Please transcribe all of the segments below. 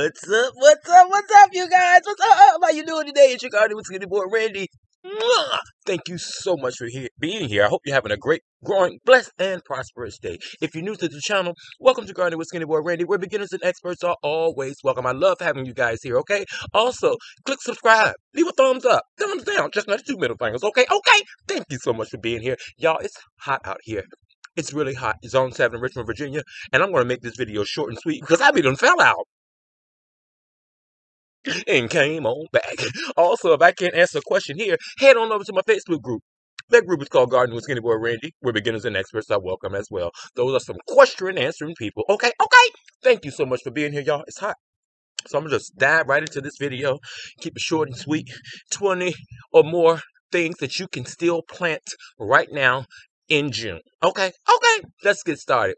What's up? What's up? What's up, you guys? What's up? How you doing today? It's your garden with Skinny Boy Randy. Mwah! Thank you so much for being here. I hope you're having a great, growing, blessed, and prosperous day. If you're new to the channel, welcome to Gardening with Skinny Boy Randy, where beginners and experts are always welcome. I love having you guys here, okay? Also, click subscribe, leave a thumbs up, thumbs down, just not two middle fingers, okay? Okay? Thank you so much for being here. Y'all, it's hot out here. It's really hot. Zone 7 in Richmond, Virginia. And I'm going to make this video short and sweet because I be done fell out and came on back. Also, if I can't answer a question here, head on over to my Facebook group. That group is called Garden with Skinny Boy Randy, where beginners and experts are welcome as well. Those are some question answering people. Okay, okay. Thank you so much for being here, y'all. It's hot. So I'm gonna just dive right into this video. Keep it short and sweet. 20 or more things that you can still plant right now in June. Okay, okay. Let's get started.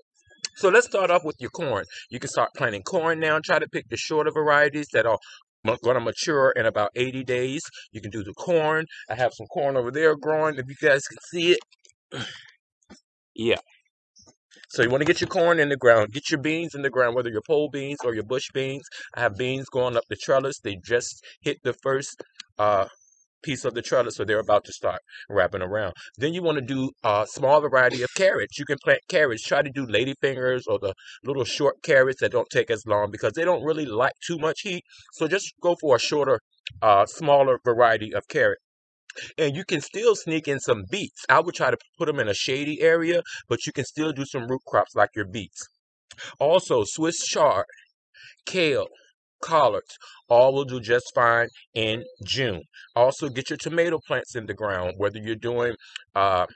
So let's start off with your corn. You can start planting corn now. Try to pick the shorter varieties that are going to mature in about 80 days. You can do the corn. I have some corn over there growing if you guys can see it. yeah. So you want to get your corn in the ground. Get your beans in the ground, whether your pole beans or your bush beans. I have beans going up the trellis. They just hit the first uh, piece of the trellis, so they're about to start wrapping around. Then you want to do a small variety of carrots. You can plant carrots. Try to do ladyfingers or the little short carrots that don't take as long because they don't really like too much heat. So just go for a shorter, uh, smaller variety of carrot. And you can still sneak in some beets. I would try to put them in a shady area, but you can still do some root crops like your beets. Also, Swiss chard, kale, collards, all will do just fine in June. Also, get your tomato plants in the ground, whether you're doing uh,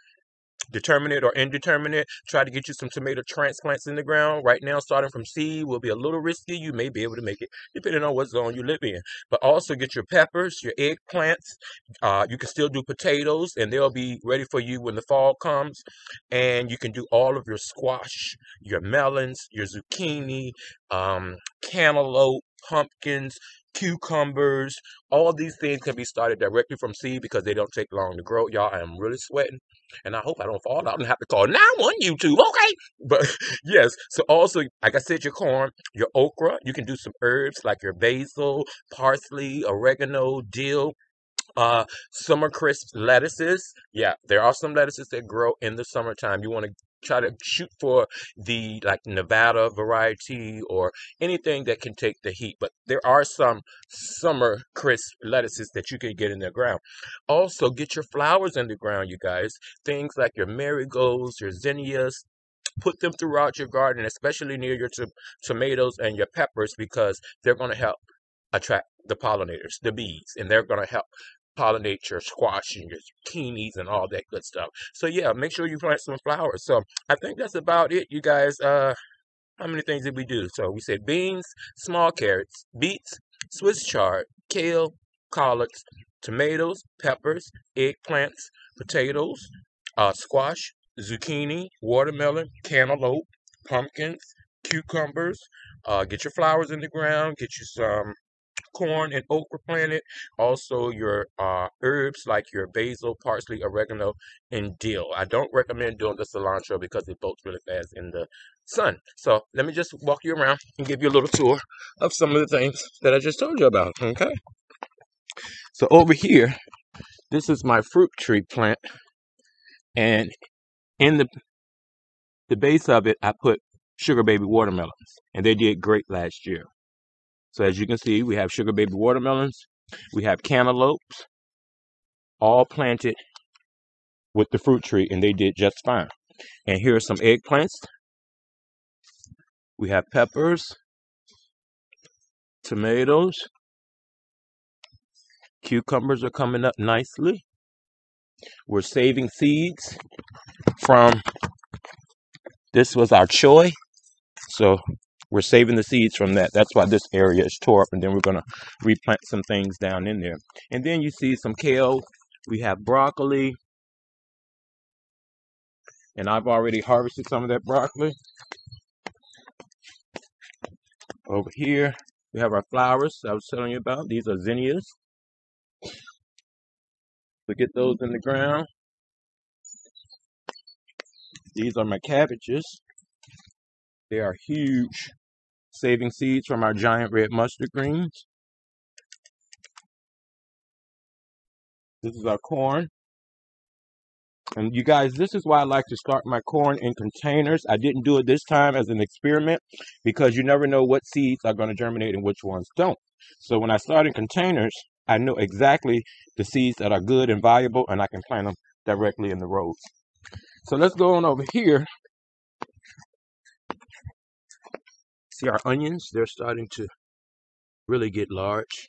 determinate or indeterminate. Try to get you some tomato transplants in the ground. Right now, starting from seed will be a little risky. You may be able to make it depending on what zone you live in. But also get your peppers, your eggplants. Uh, you can still do potatoes, and they'll be ready for you when the fall comes. And you can do all of your squash, your melons, your zucchini, um, cantaloupe, pumpkins, cucumbers, all these things can be started directly from seed because they don't take long to grow. Y'all, I am really sweating, and I hope I don't fall out and have to call now on YouTube. Okay, but yes. So also, like I said, your corn, your okra. You can do some herbs like your basil, parsley, oregano, dill. Uh, summer crisp lettuces. Yeah, there are some lettuces that grow in the summertime. You want to try to shoot for the like Nevada variety or anything that can take the heat. But there are some summer crisp lettuces that you can get in the ground. Also, get your flowers in the ground, you guys. Things like your marigolds, your zinnias, put them throughout your garden, especially near your to- tomatoes and your peppers, because they're going to help attract the pollinators, the bees, and they're going to help pollinate your squash and your zucchinis and all that good stuff. So yeah, make sure you plant some flowers. So I think that's about it, you guys. Uh, how many things did we do? So we said beans, small carrots, beets, Swiss chard, kale, collards, tomatoes, peppers, eggplants, potatoes, uh, squash, zucchini, watermelon, cantaloupe, pumpkins, cucumbers. Uh, get your flowers in the ground. Get you some corn and okra planted. Also, your uh, herbs like your basil, parsley, oregano, and dill. I don't recommend doing the cilantro because it bolts really fast in the sun. So let me just walk you around and give you a little tour of some of the things that I just told you about. Okay. So over here, this is my fruit tree plant, and in the the base of it, I put sugar baby watermelons, and they did great last year. So as you can see, we have sugar baby watermelons, we have cantaloupes, all planted with the fruit tree, and they did just fine. And here are some eggplants. We have peppers, tomatoes, cucumbers are coming up nicely. We're saving seeds from this was our choy. So we're saving the seeds from that. That's why this area is tore up, and then we're going to replant some things down in there. And then you see some kale. We have broccoli. And I've already harvested some of that broccoli. Over here, we have our flowers I was telling you about. These are zinnias. We get those in the ground. These are my cabbages. They are huge. Saving seeds from our giant red mustard greens. This is our corn. And you guys, this is why I like to start my corn in containers. I didn't do it this time as an experiment because you never know what seeds are going to germinate and which ones don't. So when I start in containers, I know exactly the seeds that are good and valuable and I can plant them directly in the rows. So let's go on over here. See our onions, they're starting to really get large.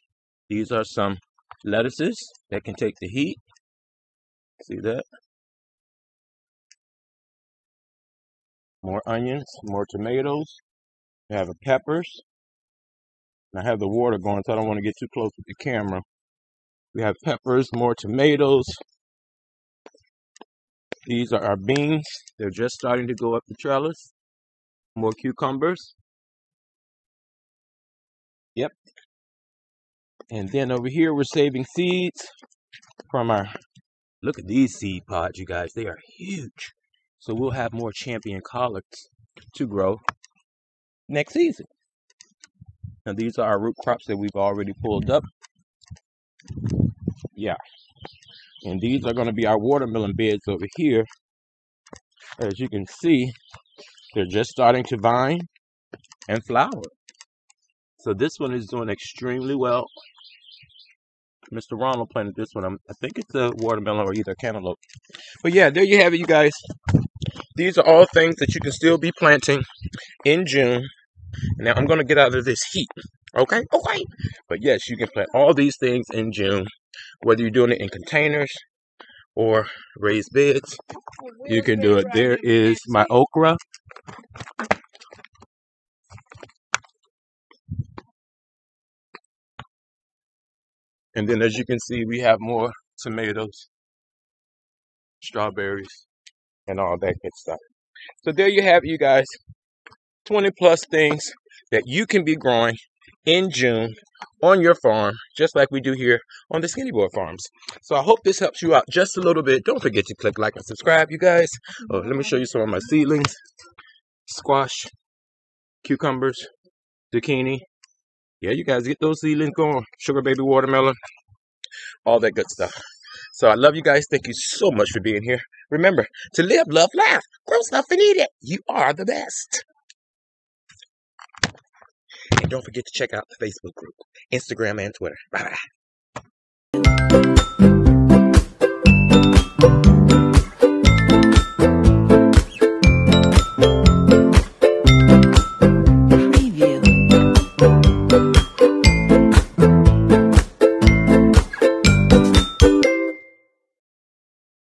These are some lettuces that can take the heat. See that? more onions, more tomatoes. We have peppers. And I have the water going, so I don't want to get too close with the camera. We have peppers, more tomatoes. These are our beans. They're just starting to go up the trellis. More cucumbers. Yep. And then over here, we're saving seeds from our, look at these seed pods, you guys. They are huge. So we'll have more champion collards to grow next season. Now these are our root crops that we've already pulled up. Yeah. And these are going to be our watermelon beds over here. As you can see, they're just starting to vine and flower. So this one is doing extremely well. Mr. Ronald planted this one. I'm, i think it's a watermelon or either cantaloupe. But yeah, there you have it, you guys. These are all things that you can still be planting in June. Now I'm to get out of this heat. Okay? Okay. But yes, you can plant all these things in June. Whether you're doing it in containers or raised beds, you can do it. There is my okra. And then as you can see, we have more tomatoes, strawberries, and all that good stuff. So there you have it, you guys. 20 plus things that you can be growing in June on your farm, just like we do here on the Skinny Boy Farms. So I hope this helps you out just a little bit. Don't forget to click like and subscribe, you guys. Oh, let me show you some of my seedlings. Squash, cucumbers, zucchini, yeah, you guys get those seedlings going. Sugar baby watermelon, all that good stuff. So I love you guys. Thank you so much for being here. Remember to live, love, laugh, grow stuff and eat it. You are the best. And don't forget to check out the Facebook group, Instagram, and Twitter. Bye bye.